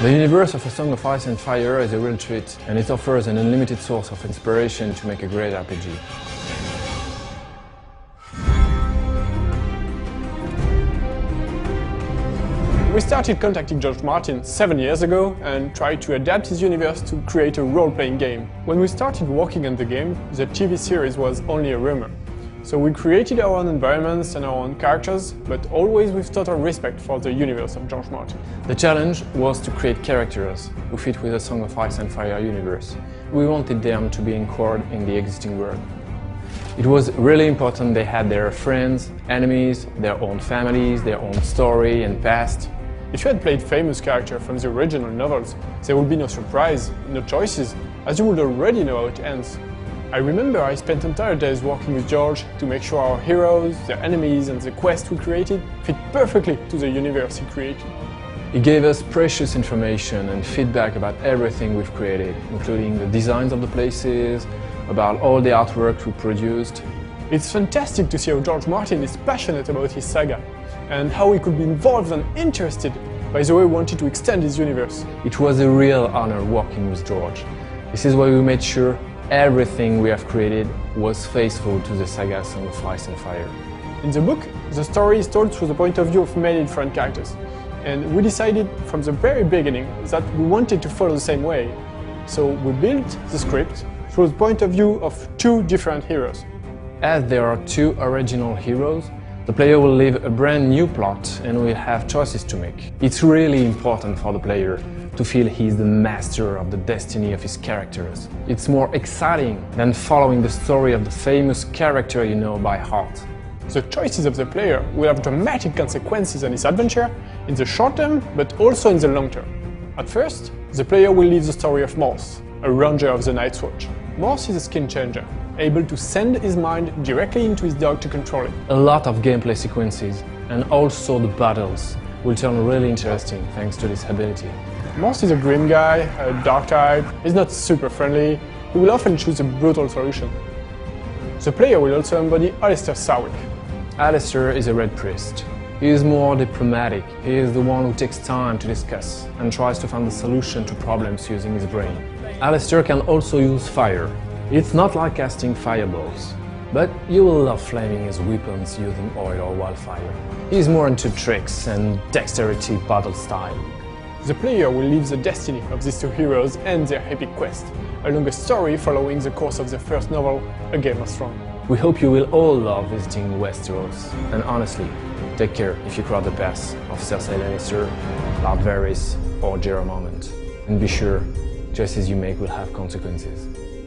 The universe of A Song of Ice and Fire is a real treat, and it offers an unlimited source of inspiration to make a great RPG. We started contacting George Martin seven years ago and tried to adapt his universe to create a role-playing game. When we started working on the game, the TV series was only a rumor. So we created our own environments and our own characters, but always with total respect for the universe of George Martin. The challenge was to create characters who fit with the Song of Ice and Fire universe. We wanted them to be anchored in the existing world. It was really important they had their friends, enemies, their own families, their own story and past. If you had played famous characters from the original novels, there would be no surprise, no choices, as you would already know how it ends. I remember I spent entire days working with George to make sure our heroes, their enemies and the quest we created fit perfectly to the universe he created. He gave us precious information and feedback about everything we've created, including the designs of the places, about all the artwork we produced. It's fantastic to see how George Martin is passionate about his saga, and how he could be involved and interested by the way he wanted to extend his universe. It was a real honor working with George. This is why we made sure everything we have created was faithful to the saga Song of Ice and Fire. In the book, the story is told through the point of view of many different characters, and we decided from the very beginning that we wanted to follow the same way. So we built the script through the point of view of two different heroes. As there are two original heroes, the player will live a brand new plot and will have choices to make. It's really important for the player to feel he's the master of the destiny of his characters. It's more exciting than following the story of the famous character you know by heart. The choices of the player will have dramatic consequences on his adventure in the short term, but also in the long term. At first, the player will live the story of Mors, a ranger of the Night's Watch. Mors is a skin changer, able to send his mind directly into his dog to control it. A lot of gameplay sequences and also the battles will turn really interesting thanks to this ability. Mors is a grim guy, a dark type, he's not super friendly, he will often choose a brutal solution. The player will also embody Alester Sarwyck. Alester is a red priest. He is more diplomatic. He is the one who takes time to discuss and tries to find the solution to problems using his brain. Alester can also use fire, it's not like casting fireballs, but you will love flaming his weapons using oil or wildfire. He's more into tricks and dexterity battle style. The player will live the destiny of these two heroes and their epic quest, along a story following the course of the first novel, A Game of Thrones. We hope you will all love visiting Westeros, and honestly, take care if you cross the path of Cersei Lannister, Lord Varys, or Jorah Mormont. And be sure, choices you make will have consequences.